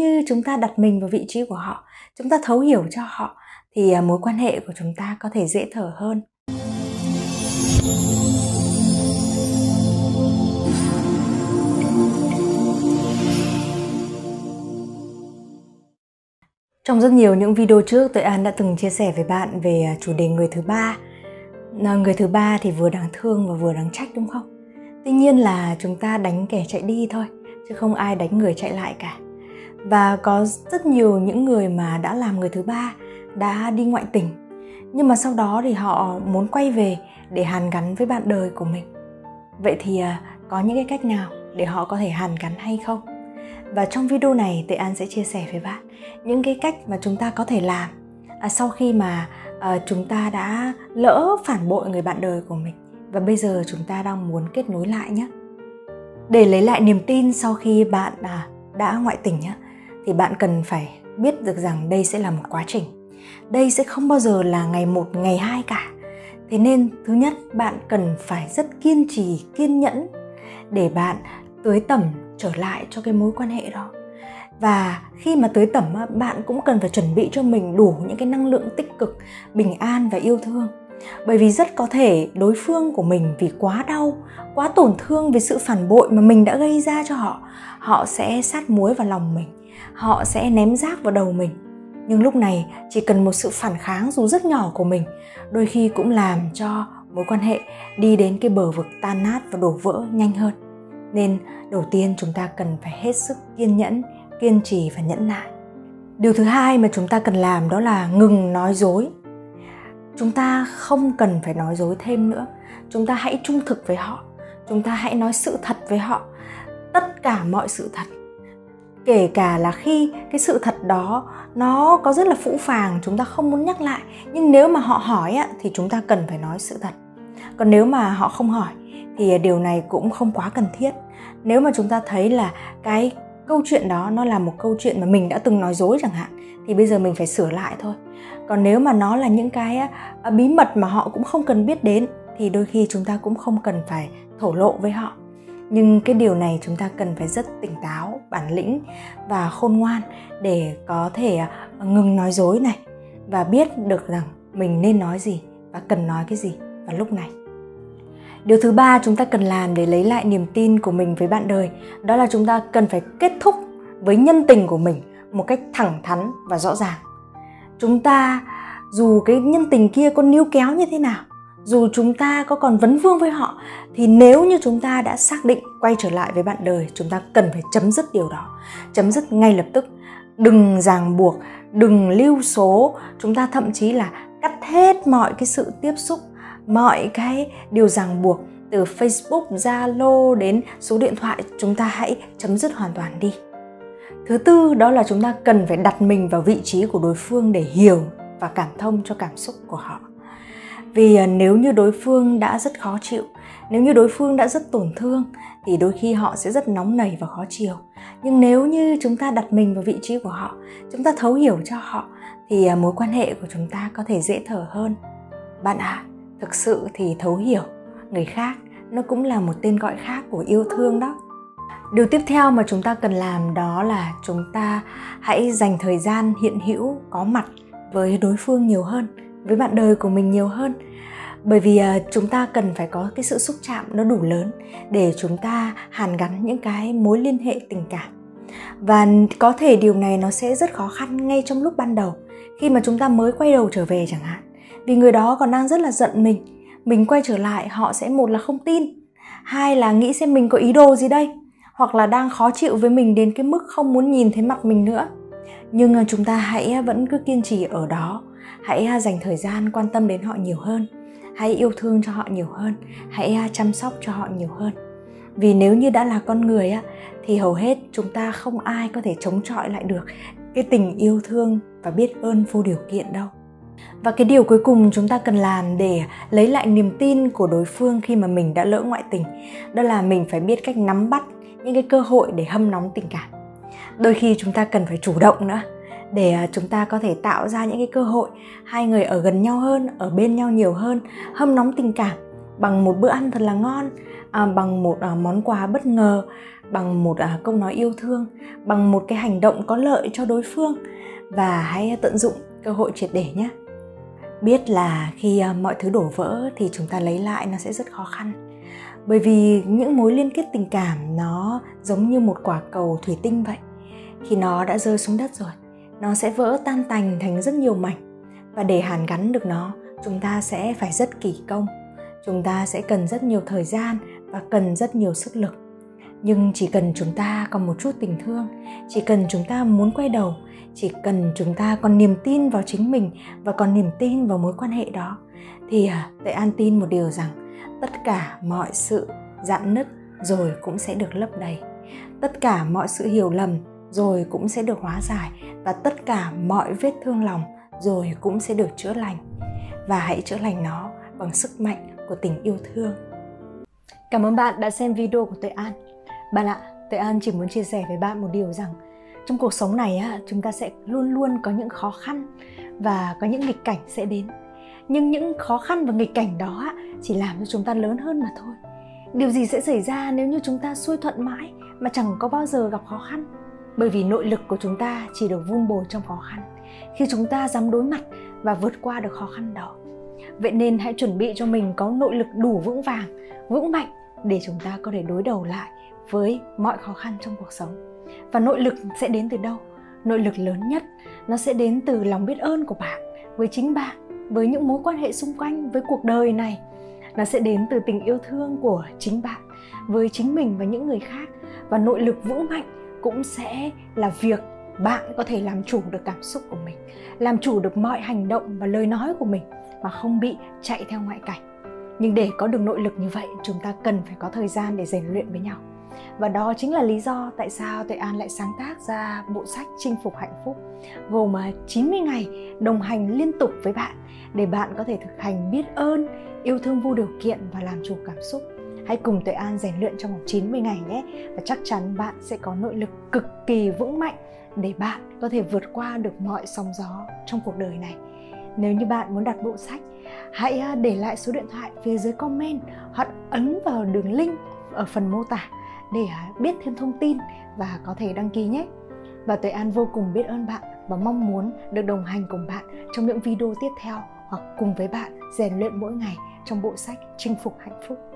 như chúng ta đặt mình vào vị trí của họ chúng ta thấu hiểu cho họ thì à, mối quan hệ của chúng ta có thể dễ thở hơn Trong rất nhiều những video trước, tôi An đã từng chia sẻ với bạn về à, chủ đề người thứ ba. Ờ, người thứ ba thì vừa đáng thương và vừa đáng trách đúng không? Tuy nhiên là chúng ta đánh kẻ chạy đi thôi, chứ không ai đánh người chạy lại cả. Và có rất nhiều những người mà đã làm người thứ ba, đã đi ngoại tình. Nhưng mà sau đó thì họ muốn quay về để hàn gắn với bạn đời của mình. Vậy thì à, có những cái cách nào để họ có thể hàn gắn hay không? và trong video này Tệ An sẽ chia sẻ với bạn những cái cách mà chúng ta có thể làm à, sau khi mà à, chúng ta đã lỡ phản bội người bạn đời của mình và bây giờ chúng ta đang muốn kết nối lại nhé để lấy lại niềm tin sau khi bạn à, đã ngoại tình nhé thì bạn cần phải biết được rằng đây sẽ là một quá trình. Đây sẽ không bao giờ là ngày một, ngày hai cả. Thế nên, thứ nhất, bạn cần phải rất kiên trì, kiên nhẫn để bạn tưới tẩm trở lại cho cái mối quan hệ đó. Và khi mà tưới tẩm bạn cũng cần phải chuẩn bị cho mình đủ những cái năng lượng tích cực, bình an và yêu thương. Bởi vì rất có thể đối phương của mình vì quá đau, quá tổn thương vì sự phản bội mà mình đã gây ra cho họ họ sẽ sát muối vào lòng mình họ sẽ ném rác vào đầu mình. Nhưng lúc này, chỉ cần một sự phản kháng dù rất nhỏ của mình, đôi khi cũng làm cho mối quan hệ đi đến cái bờ vực tan nát và đổ vỡ nhanh hơn. Nên, đầu tiên chúng ta cần phải hết sức kiên nhẫn, kiên trì và nhẫn nại. Điều thứ hai mà chúng ta cần làm đó là ngừng nói dối. Chúng ta không cần phải nói dối thêm nữa. Chúng ta hãy trung thực với họ. Chúng ta hãy nói sự thật với họ. Tất cả mọi sự thật kể cả là khi cái sự thật đó nó có rất là phũ phàng chúng ta không muốn nhắc lại. Nhưng nếu mà họ hỏi á, thì chúng ta cần phải nói sự thật. Còn nếu mà họ không hỏi thì à, điều này cũng không quá cần thiết. Nếu mà chúng ta thấy là cái câu chuyện đó nó là một câu chuyện mà mình đã từng nói dối chẳng hạn thì bây giờ mình phải sửa lại thôi. Còn nếu mà nó là những cái à, bí mật mà họ cũng không cần biết đến thì đôi khi chúng ta cũng không cần phải thổ lộ với họ nhưng cái điều này chúng ta cần phải rất tỉnh táo, bản lĩnh và khôn ngoan để có thể à, ngừng nói dối này và biết được rằng mình nên nói gì và cần nói cái gì vào lúc này. Điều thứ ba chúng ta cần làm để lấy lại niềm tin của mình với bạn đời, đó là chúng ta cần phải kết thúc với nhân tình của mình một cách thẳng thắn và rõ ràng. Chúng ta dù cái nhân tình kia có níu kéo như thế nào dù chúng ta có còn vấn vương với họ thì nếu như chúng ta đã xác định quay trở lại với bạn đời chúng ta cần phải chấm dứt điều đó chấm dứt ngay lập tức đừng ràng buộc đừng lưu số chúng ta thậm chí là cắt hết mọi cái sự tiếp xúc mọi cái điều ràng buộc từ Facebook, Zalo đến số điện thoại chúng ta hãy chấm dứt hoàn toàn đi. Thứ tư đó là chúng ta cần phải đặt mình vào vị trí của đối phương để hiểu và cảm thông cho cảm xúc của họ. Vì ờ, nếu như đối phương đã rất khó chịu, nếu như đối phương đã rất tổn thương thì đôi khi họ sẽ rất nóng nảy và khó chiều. Nhưng nếu như chúng ta đặt mình vào vị trí của họ, chúng ta thấu hiểu cho họ thì ờ, mối quan hệ của chúng ta có thể dễ thở hơn. Bạn ạ, à, thực sự thì thấu hiểu người khác nó cũng là một tên gọi khác của yêu thương đó điều tiếp theo mà chúng ta cần làm đó là chúng ta hãy dành thời gian hiện hữu có mặt với đối phương nhiều hơn với bạn đời của mình nhiều hơn. Bởi vì à, chúng ta cần phải có cái sự xúc chạm nó đủ lớn để chúng ta hàn gắn những cái mối liên hệ tình cảm. Và có thể điều này nó sẽ rất khó khăn ngay trong lúc ban đầu, khi mà chúng ta mới quay đầu trở về chẳng hạn. Vì người đó còn đang rất là giận mình mình quay trở lại họ sẽ một là không tin, hai là nghĩ xem mình có ý đồ gì đây, hoặc là đang khó chịu với mình đến cái mức không muốn nhìn thấy mặt mình nữa. Nhưng à, chúng ta hãy à, vẫn cứ kiên trì ở đó hãy à, dành thời gian quan tâm đến họ nhiều hơn. Hãy yêu thương cho họ nhiều hơn. Hãy à, chăm sóc cho họ nhiều hơn. Vì nếu như đã là con người, á, thì hầu hết chúng ta không ai có thể chống chọi lại được cái tình yêu thương và biết ơn vô điều kiện đâu. Và cái điều cuối cùng chúng ta cần làm để lấy lại niềm tin của đối phương khi mà mình đã lỡ ngoại tình, đó là mình phải biết cách nắm bắt những cái cơ hội để hâm nóng tình cảm. Đôi khi chúng ta cần phải chủ động nữa để à, chúng ta có thể tạo ra những cái cơ hội hai người ở gần nhau hơn ở bên nhau nhiều hơn hâm nóng tình cảm bằng một bữa ăn thật là ngon à, bằng một à, món quà bất ngờ bằng một à, câu nói yêu thương bằng một cái hành động có lợi cho đối phương. Và hãy tận dụng cơ hội triệt để nhé. Biết là khi à, mọi thứ đổ vỡ thì chúng ta lấy lại nó sẽ rất khó khăn. Bởi vì những mối liên kết tình cảm nó giống như một quả cầu thủy tinh vậy. Khi nó đã rơi xuống đất rồi nó sẽ vỡ tan tành thành rất nhiều mảnh. Và để hàn gắn được nó, chúng ta sẽ phải rất kỳ công. Chúng ta sẽ cần rất nhiều thời gian và cần rất nhiều sức lực. Nhưng chỉ cần chúng ta còn một chút tình thương, chỉ cần chúng ta muốn quay đầu, chỉ cần chúng ta còn niềm tin vào chính mình và còn niềm tin vào mối quan hệ đó, thì à, tệ an tin một điều rằng tất cả mọi sự dạn nứt rồi cũng sẽ được lấp đầy. Tất cả mọi sự hiểu lầm rồi cũng sẽ được hóa giải và tất cả mọi vết thương lòng rồi cũng sẽ được chữa lành. Và hãy chữa lành nó bằng sức mạnh của tình yêu thương. Cảm ơn bạn đã xem video của tuệ an. Bạn ạ, tuệ an chỉ muốn chia sẻ với bạn một điều rằng trong cuộc sống này chúng ta sẽ luôn luôn có những khó khăn và có những nghịch cảnh sẽ đến. Nhưng những khó khăn và nghịch cảnh đó chỉ làm cho chúng ta lớn hơn mà thôi. Điều gì sẽ xảy ra nếu như chúng ta xuôi thuận mãi mà chẳng có bao giờ gặp khó khăn? Bởi vì nội lực của chúng ta chỉ được vun bồi trong khó khăn. Khi chúng ta dám đối mặt và vượt qua được khó khăn đó, vậy nên hãy chuẩn bị cho mình có nội lực đủ vững vàng, vững mạnh để chúng ta có thể đối đầu lại với mọi khó khăn trong cuộc sống. Và nội lực sẽ đến từ đâu? Nội lực lớn nhất, nó sẽ đến từ lòng biết ơn của bạn với chính bạn, với những mối quan hệ xung quanh, với cuộc đời này. Nó sẽ đến từ tình yêu thương của chính bạn, với chính mình và những người khác. Và nội lực vững mạnh cũng sẽ là việc bạn có thể làm chủ được cảm xúc của mình làm chủ được mọi hành động và lời nói của mình mà không bị chạy theo ngoại cảnh nhưng để có được nội lực như vậy chúng ta cần phải có thời gian để rèn luyện với nhau và đó chính là lý do tại sao Tuệ An lại sáng tác ra bộ sách Chinh phục hạnh phúc gồm à, 90 ngày đồng hành liên tục với bạn để bạn có thể thực hành biết ơn, yêu thương vô điều kiện và làm chủ cảm xúc. Hãy cùng Tuệ An rèn luyện trong vòng 90 ngày nhé và chắc chắn bạn sẽ có nội lực cực kỳ vững mạnh để bạn có thể vượt qua được mọi sóng gió trong cuộc đời này. Nếu như bạn muốn đặt bộ sách, hãy à, để lại số điện thoại phía dưới comment hoặc ấn vào đường link ở phần mô tả để à, biết thêm thông tin và có thể đăng ký nhé. Và Tuệ An vô cùng biết ơn bạn và mong muốn được đồng hành cùng bạn trong những video tiếp theo hoặc cùng với bạn rèn luyện mỗi ngày trong bộ sách Chinh phục hạnh phúc.